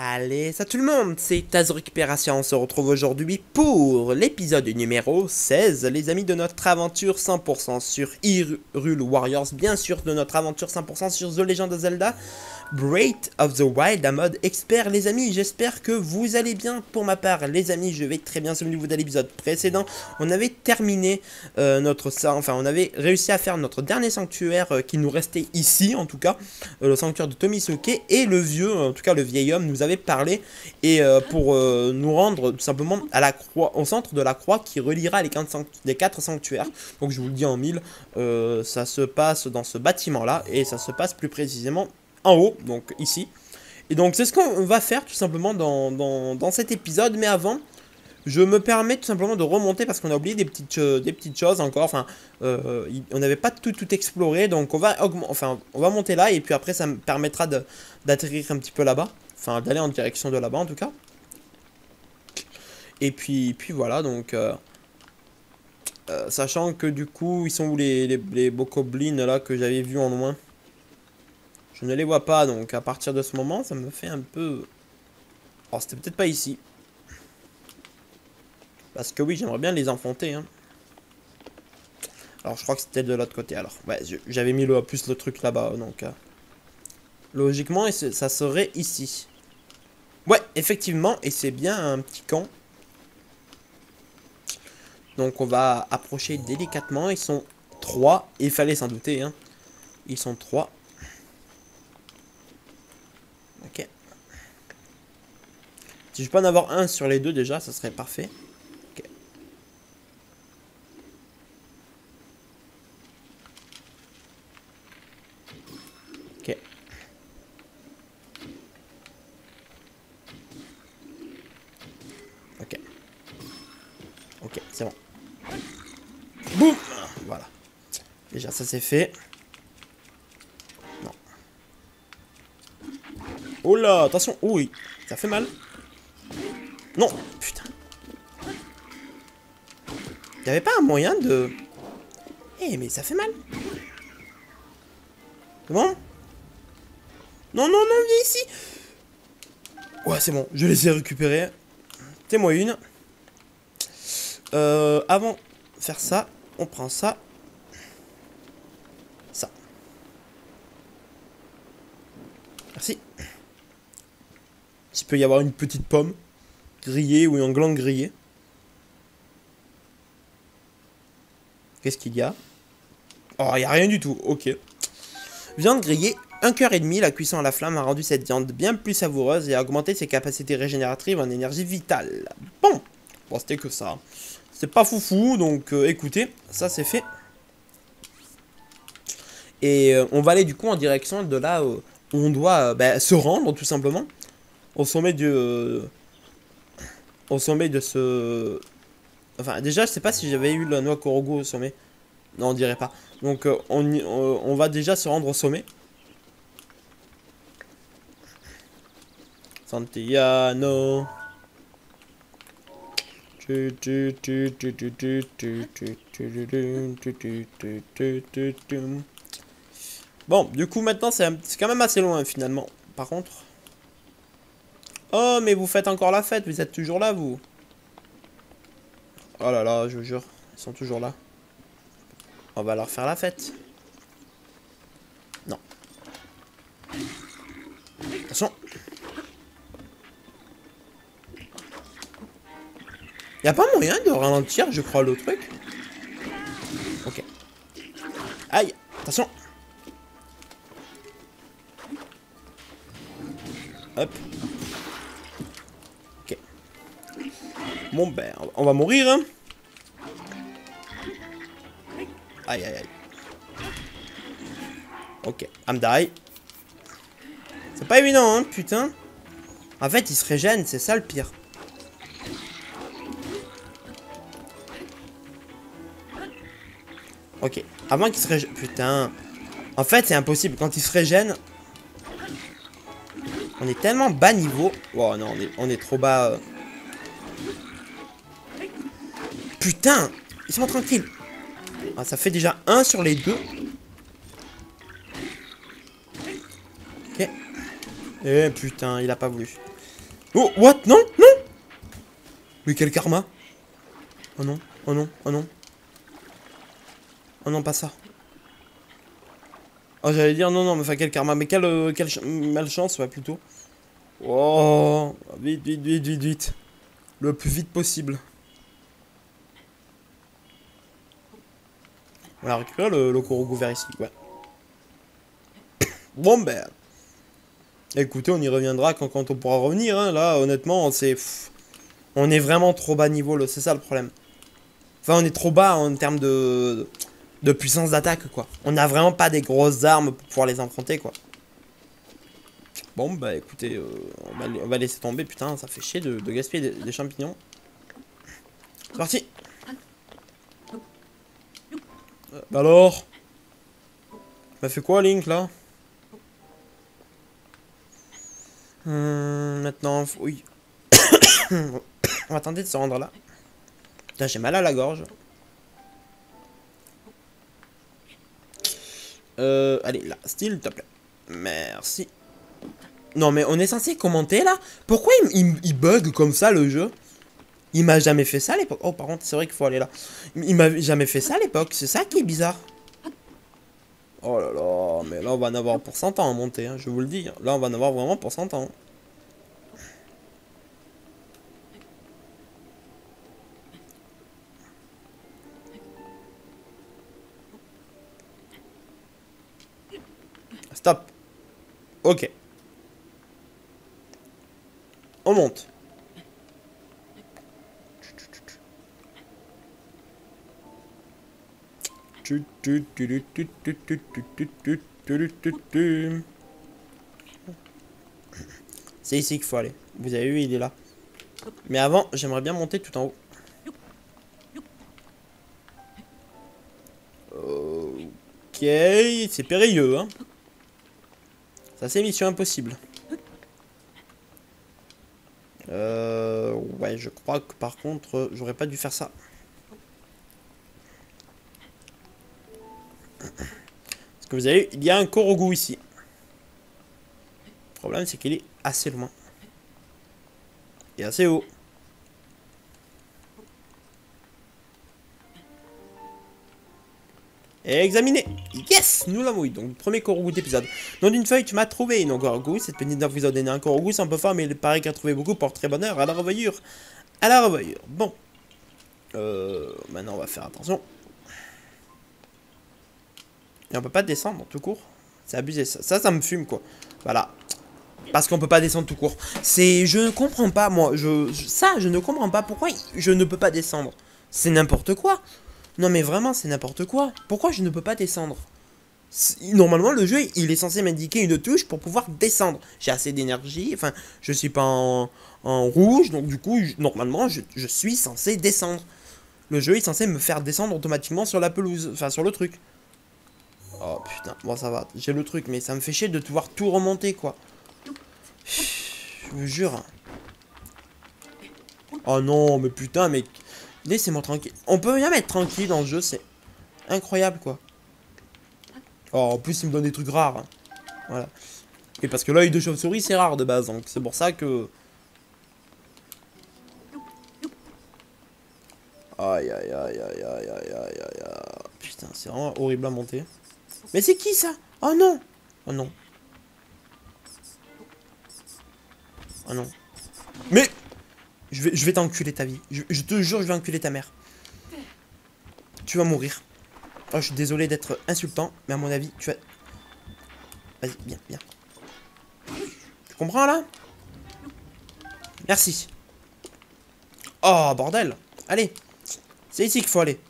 Allez, ça tout le monde, c'est Taz Récupération, on se retrouve aujourd'hui pour l'épisode numéro 16, les amis de notre aventure 100% sur Hyrule Warriors, bien sûr de notre aventure 100% sur The Legend of Zelda, Breath of the Wild à mode expert les amis, j'espère que vous allez bien. Pour ma part les amis, je vais très bien. Souvenir-vous de l'épisode précédent, on avait terminé euh, notre, enfin on avait réussi à faire notre dernier sanctuaire euh, qui nous restait ici en tout cas, euh, le sanctuaire de Tomisoke et le vieux, en tout cas le vieil homme nous avait parlé et pour nous rendre tout simplement à la croix, au centre de la croix qui reliera les quatre, les quatre sanctuaires, donc je vous le dis en mille, ça se passe dans ce bâtiment là et ça se passe plus précisément en haut, donc ici. Et donc c'est ce qu'on va faire tout simplement dans, dans, cet épisode, mais avant, je me permets tout simplement de remonter parce qu'on a oublié des petites, des petites choses encore, enfin, euh, on n'avait pas tout, tout exploré, donc on va, enfin, on va monter là, et puis après ça me permettra d'atterrir un petit peu là-bas, enfin d'aller en direction de là-bas en tout cas. Et puis, puis voilà, donc... Euh, euh, sachant que du coup, ils sont où les, les, les bokoblins là que j'avais vu en loin? Je ne les vois pas, donc à partir de ce moment, ça me fait un peu... Oh, c'était peut-être pas ici. Parce que oui, j'aimerais bien les enfanter. Hein. Alors, je crois que c'était de l'autre côté. Alors, ouais, j'avais mis le, plus le truc là-bas, donc... Euh, logiquement, ça serait ici. Ouais, effectivement, et c'est bien un petit camp. Donc, on va approcher délicatement. Ils sont trois. Il fallait s'en douter, hein. Ils sont trois. Si je peux en avoir un sur les deux déjà, ça serait parfait. Ok. Ok. Ok. Ok, c'est bon. Boum Voilà. Déjà, ça c'est fait. Non. Oh là, attention. Oui, ça fait mal. Non Putain. Y'avait pas un moyen de... Eh, mais ça fait mal. C'est bon Non, non, non, viens ici Ouais, c'est bon. Je les ai récupérés. T'es-moi une. Euh, avant faire ça, on prend. Ça. Merci. S'il peut y avoir une petite pomme grillé ou un gland grillé. Qu'est-ce qu'il y a? Oh, il n'y a rien du tout. Ok. Viande grillée, un cœur et demi. La cuisson à la flamme a rendu cette viande bien plus savoureuse et a augmenté ses capacités régénératives en énergie vitale. Bon Bon, c'était que ça. C'est pas foufou, donc euh, écoutez, ça c'est fait. Et euh, on va aller du coup en direction de là où on doit euh, bah, se rendre tout simplement. Au sommet du, au sommet de ce... Enfin, déjà, je sais pas si j'avais eu la noix Korogu au sommet. Non, on dirait pas. Donc, euh, on, on va déjà se rendre au sommet. Santiano. Bon, du coup, maintenant, c'est quand même assez loin, finalement. Par contre... Oh, mais vous faites encore la fête, vous êtes toujours là, vous. Oh là là, je vous jure, ils sont toujours là. On va leur faire la fête. Non. Attention. Y a pas moyen de ralentir, je crois, le truc. Ok. Aïe, attention. Hop. Bon, ben, on va mourir, hein. Aïe, aïe, aïe. Ok, I'm die. C'est pas évident, hein, putain. En fait, il se régène, c'est ça le pire. Ok, avant qu'il se régène... Putain. En fait, c'est impossible. Quand il se régène... On est tellement bas niveau. Oh non, on est, trop bas... Euh. Putain Ils moi tranquille ah, Ça fait déjà un sur les deux. Ok. Eh putain, il a pas voulu. Oh, what? Non, non Mais quel karma Oh non, oh non, oh non. Oh non, pas ça. Oh, j'allais dire non, non, mais enfin, quel karma. Mais quelle, euh, quelle malchance, ouais, plutôt. Oh, vite, vite, vite, vite, vite. Le plus vite possible. On va récupérer le, le vert ici, ouais. Bon, ben... Écoutez, on y reviendra quand, on pourra revenir, hein. Là, honnêtement, c'est... On est vraiment trop bas niveau, c'est ça le problème. Enfin, on est trop bas en termes de, puissance d'attaque, quoi. On n'a vraiment pas des grosses armes pour pouvoir les affronter, quoi. Bon, bah écoutez, euh, on, va, laisser tomber. Putain, ça fait chier de, gaspiller des, champignons. C'est parti Bah alors M'a fait quoi, Link, là? Hum, Maintenant, oui. on va tenter de se rendre là. j'ai mal à la gorge. Euh, allez, là, style, te plaît. Merci. Non, mais on est censé commenter, là? Pourquoi il, bug comme ça, le jeu? Il m'a jamais fait ça à l'époque. Oh, par contre, c'est vrai qu'il faut aller là. Il m'a jamais fait ça à l'époque. C'est ça qui est bizarre. Oh là là, mais là, on va en avoir pour 100 ans à monter, hein, je vous le dis. Là, on va en avoir vraiment pour 100 ans. Stop. Ok. On monte. C'est ici qu'il faut aller. Vous avez vu, il est là. Mais avant, j'aimerais bien monter tout en haut. Ok, c'est périlleux, hein. Ça, c'est mission impossible. Euh, ouais, je crois que par contre, j'aurais pas dû faire ça. Que vous avez, il y a un Korogu ici. Le problème, c'est qu'il est assez loin. Et assez haut. Examiner. Yes Nous l'avons eu. Donc, premier Korogu d'épisode. Nom d'une feuille, tu m'as trouvé. Donc, Korogu, cette petite épisode est un Korogu, c'est un peu fort, mais il paraît qu'il a trouvé beaucoup pour très bonheur. À la revoyure. À la revoyure. Bon. Euh, maintenant, on va faire attention. Et on peut pas descendre tout court. C'est abusé ça. Ça, ça me fume quoi. Voilà. Parce qu'on peut pas descendre tout court. C'est... Je ne comprends pas moi. Je... Ça, je ne comprends pas pourquoi je ne peux pas descendre. C'est n'importe quoi. Non mais vraiment, c'est n'importe quoi. Pourquoi je ne peux pas descendre? Normalement, le jeu, il est censé m'indiquer une touche pour pouvoir descendre. J'ai assez d'énergie, enfin, je suis pas en, rouge, donc du coup, normalement, je, je, suis censé descendre. Le jeu est censé me faire descendre automatiquement sur la pelouse, enfin, sur le truc. Oh putain, bon ça va, j'ai le truc, mais ça me fait chier de devoir tout remonter, quoi. Je vous jure. Oh non, mais putain, mais Laissez-moi tranquille. On peut rien mettre tranquille dans le jeu, c'est incroyable quoi. Oh, en plus, il me donne des trucs rares. Hein. Voilà. Et parce que l'œil de chauve-souris, c'est rare de base, donc c'est pour ça que... Aïe aïe aïe aïe aïe aïe aïe aïe Putain, c'est vraiment horrible à monter. Mais c'est qui ça? Oh non Oh non. Oh non. Mais je vais, je vais t'enculer ta vie. Je, te jure, je vais enculer ta mère. Tu vas mourir. Oh, je suis désolé d'être insultant, mais à mon avis, tu vas... Vas-y, viens, viens. Tu comprends, là? Merci. Oh, bordel Allez C'est ici qu'il faut aller.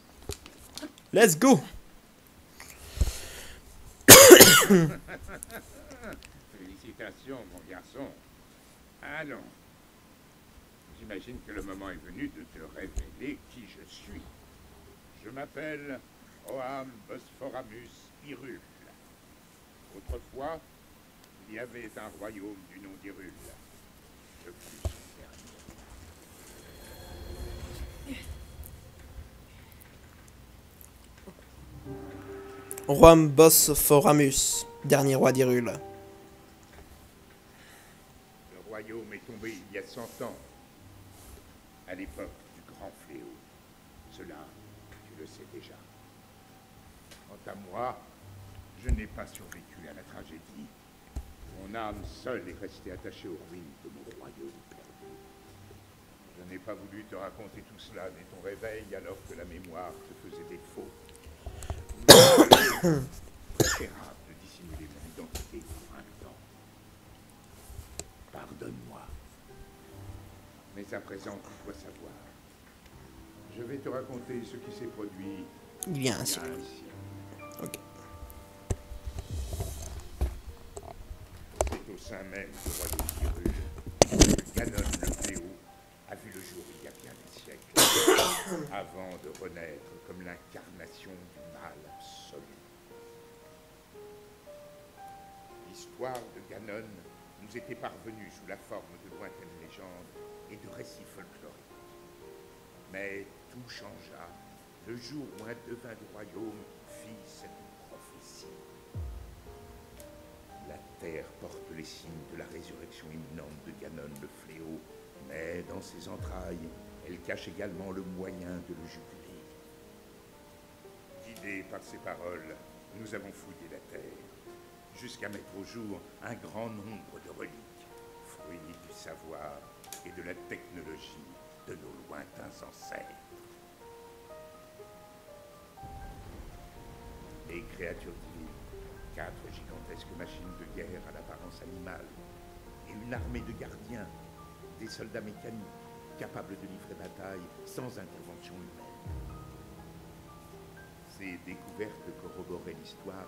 Let's go Félicitations, mon garçon. Allons. J'imagine que le moment est venu de te révéler qui je suis. Je m'appelle Oam Bosphoramus Irul. Autrefois, il y avait un royaume du nom d'Irul. Je Roi Bosphoramus, dernier roi d'Irul. Le royaume est tombé il y a cent ans, à l'époque du grand fléau. Cela, tu le sais déjà. Quant à moi, je n'ai pas survécu à la tragédie. Mon âme seule est restée attachée aux ruines de mon royaume. Je n'ai pas voulu te raconter tout cela dès ton réveil alors que la mémoire te faisait défaut. Préférable de dissimuler mon identité pour un temps. Pardonne-moi. Mais à présent, tu dois savoir. Je vais te raconter ce qui s'est produit un siècle. Ok. C'est au sein même du royaume d'Hyrule que Ganon le Fléau a vu le jour il y a bien des siècles, avant de renaître comme l'incarnation du mal L'histoire de Ganon nous était parvenue sous la forme de lointaines légendes et de récits folkloriques. Mais tout changea le jour où un devin du royaume fit cette prophétie. La terre porte les signes de la résurrection imminente de Ganon le fléau, mais dans ses entrailles, elle cache également le moyen de le juguler. Guidés par ces paroles, nous avons fouillé la terre, jusqu'à mettre au jour un grand nombre de reliques, fruits du savoir et de la technologie de nos lointains ancêtres. Les créatures divines, quatre gigantesques machines de guerre à l'apparence animale, et une armée de gardiens, des soldats mécaniques, capables de livrer bataille sans intervention humaine. Ces découvertes corroboraient l'histoire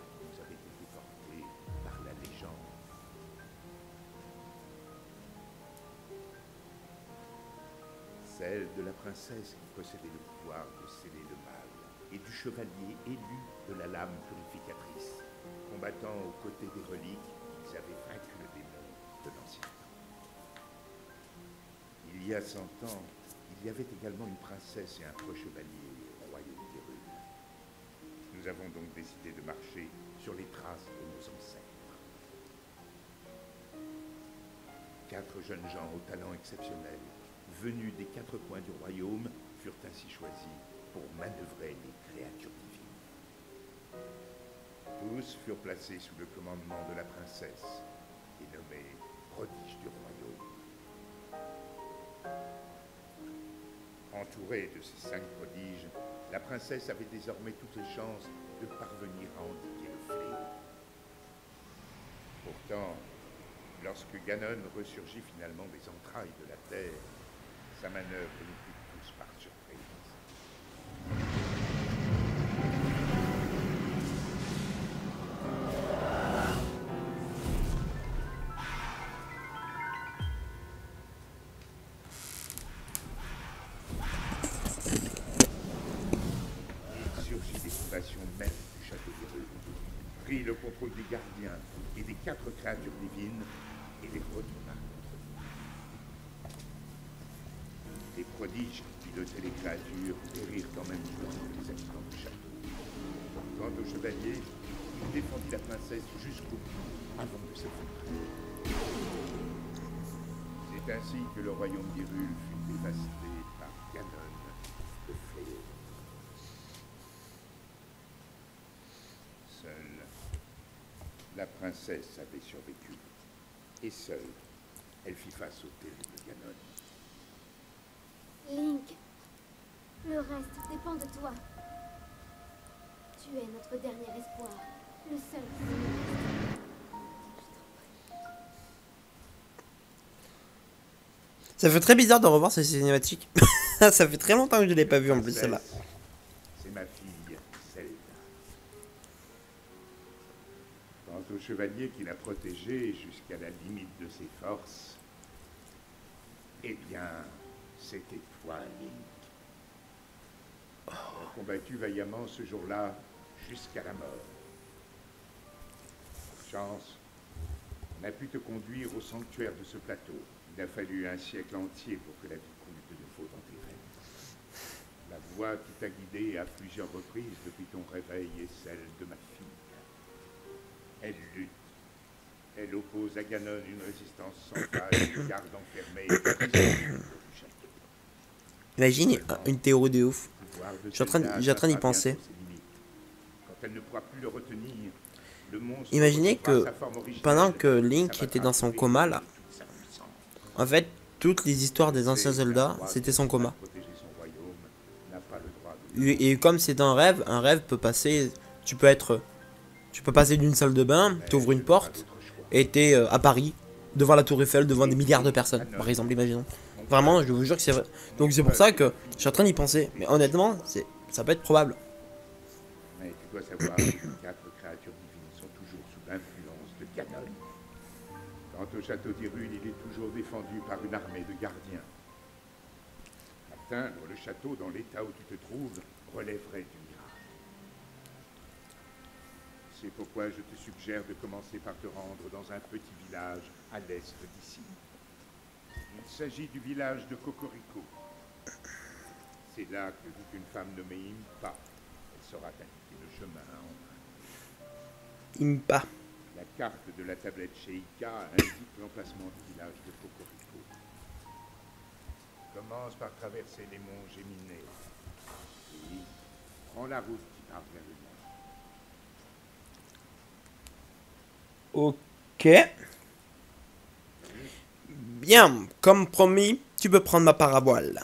Celle de la princesse qui possédait le pouvoir de sceller le mal, et du chevalier élu de la lame purificatrice, combattant aux côtés des reliques, ils avaient vaincu le démon de l'ancien temps. Il y a cent ans, il y avait également une princesse et un preux chevalier au royaume d'Hyrule. Nous avons donc décidé de marcher sur les traces de nos ancêtres. Quatre jeunes gens au talent exceptionnel, venus des quatre coins du royaume, furent ainsi choisis pour manœuvrer les créatures divines. Tous furent placés sous le commandement de la princesse et nommés prodiges du royaume. Entourée de ces cinq prodiges, la princesse avait désormais toutes les chances de parvenir à endiguer le fléau. Pourtant, lorsque Ganon ressurgit finalement des entrailles de la terre, sa manœuvre nous prit tous par surprise. Il surgit des fondations même du château d'Hyrule, prit le contrôle des gardiens et des quatre créatures divines et les retourna contre nous. Qui pilotaient les créatures périrent en même temps les habitants du château. Quant au chevalier, il défendit la princesse jusqu'au bout avant de s'effondrer. C'est ainsi que le royaume d'Hyrule fut dévasté par Ganon, le fléau. Seule, la princesse avait survécu. Et seule, elle fit face au terrible Ganon. Link, le reste dépend de toi. Tu es notre dernier espoir, le seul qui nous reste. Ça fait très bizarre de revoir ces cinématiques. ça fait très longtemps que je l'ai pas vu en plus celle-là. C'est ma fille, Zelda. Quant au chevalier qui l'a protégée jusqu'à la limite de ses forces, eh bien, c'était toi, Link. As combattu vaillamment ce jour-là jusqu'à la mort. Chance, on a pu te conduire au sanctuaire de ce plateau. Il a fallu un siècle entier pour que la vie coule de nouveau dans tes veines. La voix qui t'a guidé à plusieurs reprises depuis ton réveil est celle de ma fille. Elle lutte Elle oppose à Ganon une résistance centrale et garde enfermée. Imagine une théorie de ouf. Je suis en train en d'y penser. Imaginez que pendant que Link était dans son coma, là. En fait, toutes les histoires des anciens droite c'était son coma. et comme c'est un rêve, un rêve peut passer. Tu peux être. Tu peux passer d'une salle de bain, t'ouvres une porte, et t'es euh, à Paris, devant la Tour Eiffel, devant des milliards de personnes, par exemple, imaginons. Vraiment, je vous jure que c'est vrai. Donc c'est pour ça que je suis en train d'y penser. Mais honnêtement, c'est ça peut être probable. Mais tu dois savoir que les quatre créatures divines sont toujours sous l'influence de Ganon. Quant au château d'Hyrule, il est toujours défendu par une armée de gardiens. Atteindre le château dans l'état où tu te trouves relèverait du miracle. C'est pourquoi je te suggère de commencer par te rendre dans un petit village à l'est d'ici. Il s'agit du village de Cocorico. C'est là que vit une femme nommée Impa. Elle saura t'indiquer le chemin. Impa. La carte de la tablette chez Ika indique l'emplacement du village de Cocorico. Commence par traverser les monts Géminées. Puis, prends la route qui part vers le nord. Ok. Bien, comme promis, tu peux prendre ma paravoile.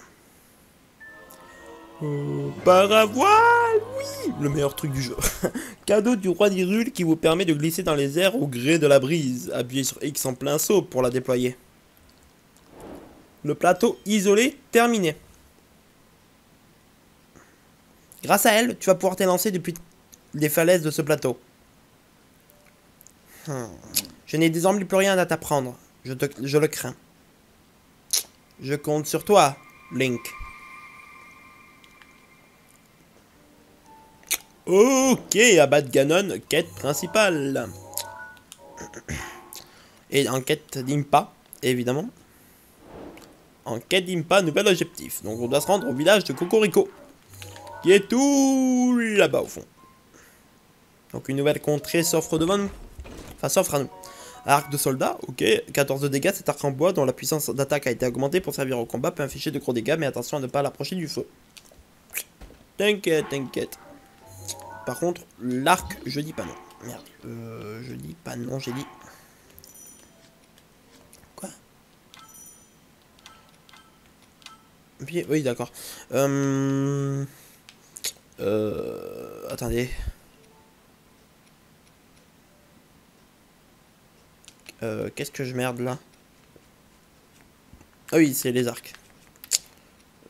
Euh, paravoile, oui, le meilleur truc du jeu. Cadeau du roi d'Hyrule qui vous permet de glisser dans les airs au gré de la brise. Appuyez sur X en plein saut pour la déployer. Le plateau isolé terminé. Grâce à elle, tu vas pouvoir t'élancer depuis les falaises de ce plateau. Hmm. Je n'ai désormais plus rien à t'apprendre. Je le crains. Je compte sur toi, Link. Ok, abattre Ganon, quête principale. Et en quête d'Impa, évidemment. En quête d'Impa, nouvel objectif. Donc on doit se rendre au village de Cocorico. Qui est tout là-bas au fond. Donc une nouvelle contrée s'offre devant nous. Enfin, s'offre à nous. Arc de soldat, ok. 14 de dégâts, cet arc en bois dont la puissance d'attaque a été augmentée pour servir au combat peut afficher de gros dégâts, mais attention à ne pas l'approcher du feu. T'inquiète, t'inquiète. Par contre, l'arc, je dis pas non. Merde. Euh, je dis pas non, j'ai dit. Quoi? Oui, d'accord. Euh... Euh... Attendez. Euh, qu'est-ce que je merde là? Ah oui, c'est les arcs.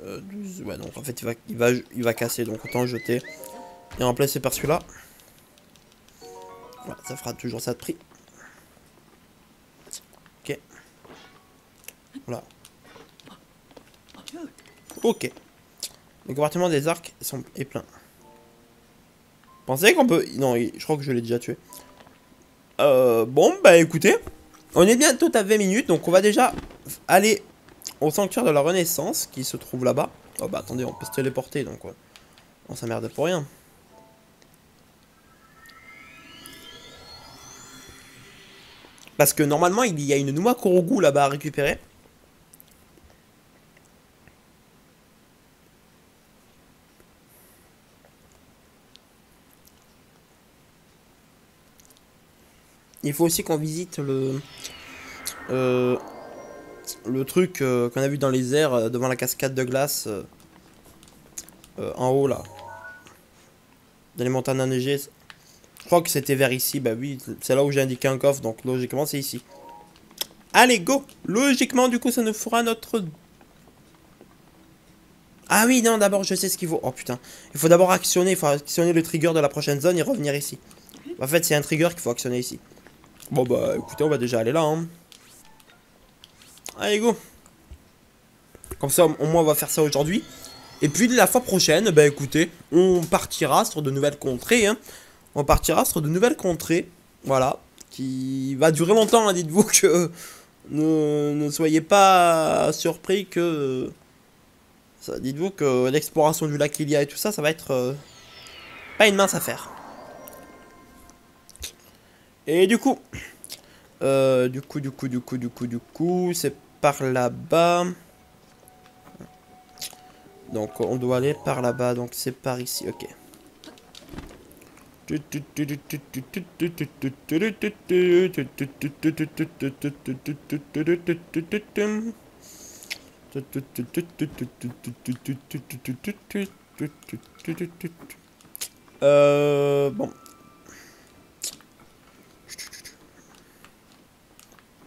Euh, 12, ouais, donc en fait, il va, il, va, il va casser, donc autant le jeter. Et remplacer par celui-là. Voilà, ça fera toujours ça de prix. Ok. Voilà. Ok. Le compartiment des arcs sont, est plein. Pensez qu'on peut... Non, je crois que je l'ai déjà tué. Euh, bon, bah écoutez, on est bientôt à 20 minutes, donc on va déjà aller au sanctuaire de la Renaissance qui se trouve là-bas. Oh bah attendez, on peut se téléporter, donc on s'emmerde pour rien. Parce que normalement, il y a une Nouma Korogu là-bas à récupérer. Il faut aussi qu'on visite le euh, le truc euh, qu'on a vu dans les airs euh, devant la cascade de glace en haut là. Dans les montagnes enneigées. Je crois que c'était vers ici. Bah oui, c'est là où j'ai indiqué un coffre, donc logiquement c'est ici. Allez, go Logiquement, du coup, ça nous fera notre... Ah oui, non, d'abord, je sais ce qu'il faut. Oh putain. Il faut d'abord actionner, il faut actionner le trigger de la prochaine zone et revenir ici. En fait, c'est un trigger qu'il faut actionner ici. Bon bah écoutez, on va déjà aller là. Hein. Allez go. Comme ça, au moins on va faire ça aujourd'hui. Et puis la fois prochaine, bah écoutez, on partira sur de nouvelles contrées. Hein. On partira sur de nouvelles contrées. Voilà. Qui va durer longtemps, hein, dites-vous que... Ne, soyez pas surpris que... Dites-vous que l'exploration du lac Ilia et tout ça, ça va être... euh, pas une mince affaire. Et du coup, Euh, du coup, du coup, du coup, du coup, du coup, c'est par là-bas. Donc, on doit aller par là-bas. Donc, c'est par ici. Ok. Euh, bon.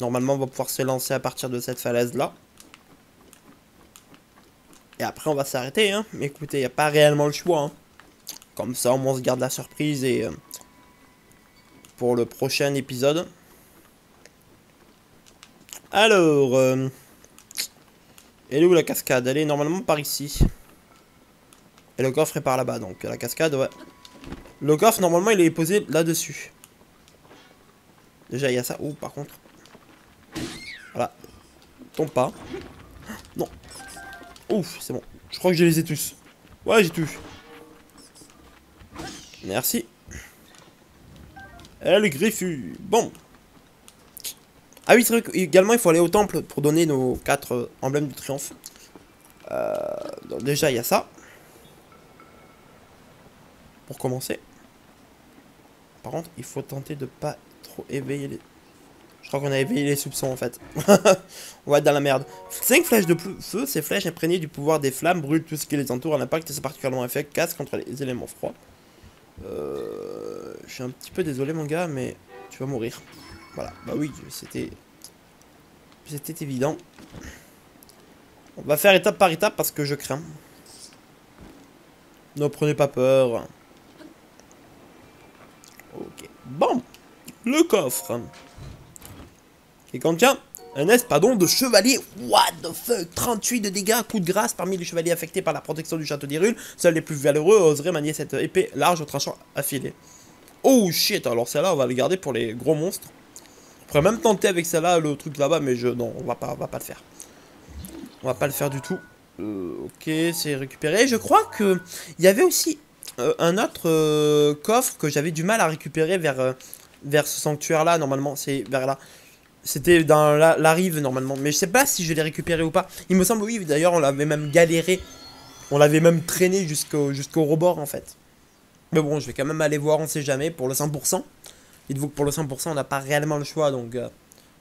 Normalement, on va pouvoir se lancer à partir de cette falaise-là. Et après, on va s'arrêter, hein. Mais écoutez, il n'y a pas réellement le choix, hein. Comme ça, au moins, on se garde la surprise et... Euh, pour le prochain épisode. Alors... Euh, elle est où la cascade? Elle est normalement par ici. Et le coffre est par là-bas, donc la cascade, ouais. Le coffre, normalement, il est posé là-dessus. Déjà, il y a ça. Oh, par contre. Pas. Non. Ouf, c'est bon. Je crois que je les ai tous. Ouais, j'ai tout. Merci. Elle griffu. Bon. Ah oui, c'est vrai qu'également, il faut aller au temple pour donner nos quatre emblèmes de triomphe. Euh, déjà, il y ça. Pour commencer. Par contre, il faut tenter de pas trop éveiller les... Je crois qu'on a éveillé les soupçons en fait. On va être dans la merde. 5 flèches de feu, ces flèches imprégnées du pouvoir des flammes brûlent tout ce qui les entoure. L'impact est particulièrement efficace contre les éléments froids. Euh, je suis un petit peu désolé mon gars, mais tu vas mourir. Voilà, bah oui, c'était... C'était évident. On va faire étape par étape parce que je crains. Ne prenez pas peur. Ok. Bon. Le coffre. Qui contient un espadon de chevalier. What the fuck? 38 de dégâts, coup de grâce parmi les chevaliers affectés par la protection du château d'Irule. Seuls les plus valeureux oseraient manier cette épée large au tranchant affilé. Oh shit, alors celle-là, on va le garder pour les gros monstres. On pourrait même tenter avec celle-là le truc là-bas, mais je non, on va pas, va pas le faire. On va pas le faire du tout. Euh, ok, c'est récupéré. Je crois que il y avait aussi euh, un autre euh, coffre que j'avais du mal à récupérer vers, vers ce sanctuaire-là, normalement. C'est vers là. C'était dans la, rive, normalement. Mais je sais pas si je l'ai récupéré ou pas. Il me semble, oui, d'ailleurs, on l'avait même galéré. On l'avait même traîné jusqu'au rebord, en fait. Mais bon, je vais quand même aller voir, on sait jamais, pour le 100%. Dites-vous que pour le 100%, on n'a pas réellement le choix, donc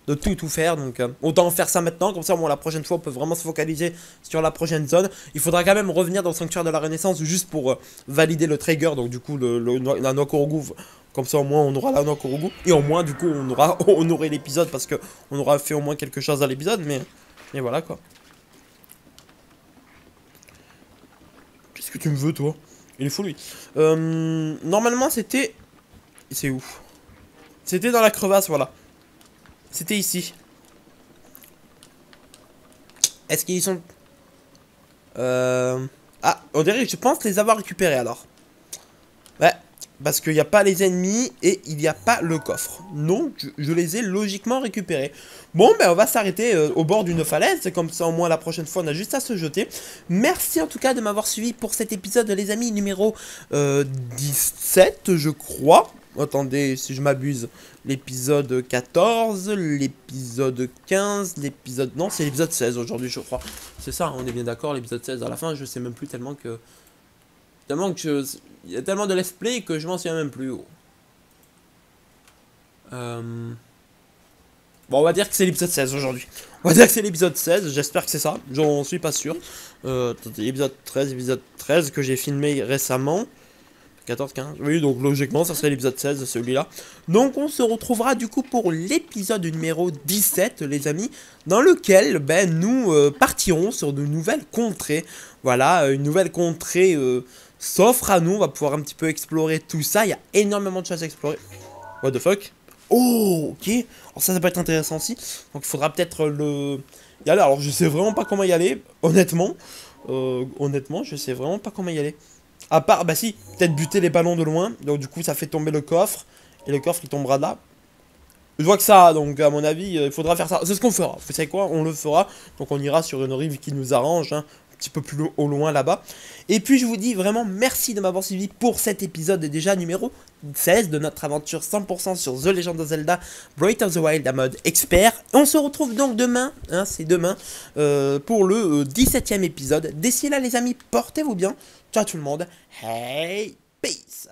de tout faire. Donc euh, autant faire ça maintenant, comme ça bon, la prochaine fois on peut vraiment se focaliser sur la prochaine zone. Il faudra quand même revenir dans le sanctuaire de la Renaissance juste pour euh, valider le trigger, donc du coup le, la Nokorogu. Comme ça au moins on aura la Nokorogu. Et au moins du coup on aura honoré l'épisode parce que on aura fait au moins quelque chose à l'épisode. Mais, mais voilà quoi. Qu'est-ce que tu me veux toi? Il est fou lui. Euh, normalement c'était... C'est où C'était dans la crevasse, voilà. C'était ici. Est-ce qu'ils sont... Euh... Ah, on dirait que je pense les avoir récupérés alors. Ouais, parce qu'il n'y a pas les ennemis et il n'y a pas le coffre. Donc, je, les ai logiquement récupérés. Bon, ben on va s'arrêter euh, au bord d'une falaise. Comme ça, au moins, la prochaine fois, on a juste à se jeter. Merci en tout cas de m'avoir suivi pour cet épisode, les amis, numéro 17, euh, je crois. Attendez, si je m'abuse, l'épisode 14, l'épisode 15, l'épisode... Non, c'est l'épisode 16 aujourd'hui, je crois. C'est ça, on est bien d'accord, l'épisode 16. À la fin, je sais même plus tellement que... Tellement que je... Il y a tellement de let's play que je m'en souviens même plus. Euh... Bon, on va dire que c'est l'épisode 16 aujourd'hui. On va dire que c'est l'épisode 16, j'espère que c'est ça. J'en suis pas sûr. Euh, épisode 13, épisode 13 que j'ai filmé récemment. 14, 15. Oui, donc logiquement, ça serait l'épisode 16, celui-là. Donc, on se retrouvera du coup pour l'épisode numéro 17, les amis, dans lequel, ben, nous euh, partirons sur de nouvelles contrées. Voilà, une nouvelle contrée s'offre à nous. On va pouvoir un petit peu explorer tout ça. Il y a énormément de choses à explorer. What the fuck? Oh, ok. Alors ça, ça peut être intéressant aussi. Donc, il faudra peut-être le... y aller. Alors, je sais vraiment pas comment y aller, honnêtement. honnêtement, je sais vraiment pas comment y aller. À part, bah si, peut-être buter les ballons de loin. Donc du coup, ça fait tomber le coffre. Et le coffre, il tombera là. Je vois que ça, donc à mon avis, euh, il faudra faire ça. C'est ce qu'on fera. Vous savez quoi? On le fera. Donc on ira sur une rive qui nous arrange. Hein. Petit peu plus au loin là-bas. Et puis je vous dis vraiment merci de m'avoir suivi pour cet épisode déjà numéro 16 de notre aventure 100% sur The Legend of Zelda Breath of the Wild à mode expert. On se retrouve donc demain, hein, c'est demain, euh, pour le 17ème épisode. D'ici là les amis, portez-vous bien. Ciao tout le monde. Hey, peace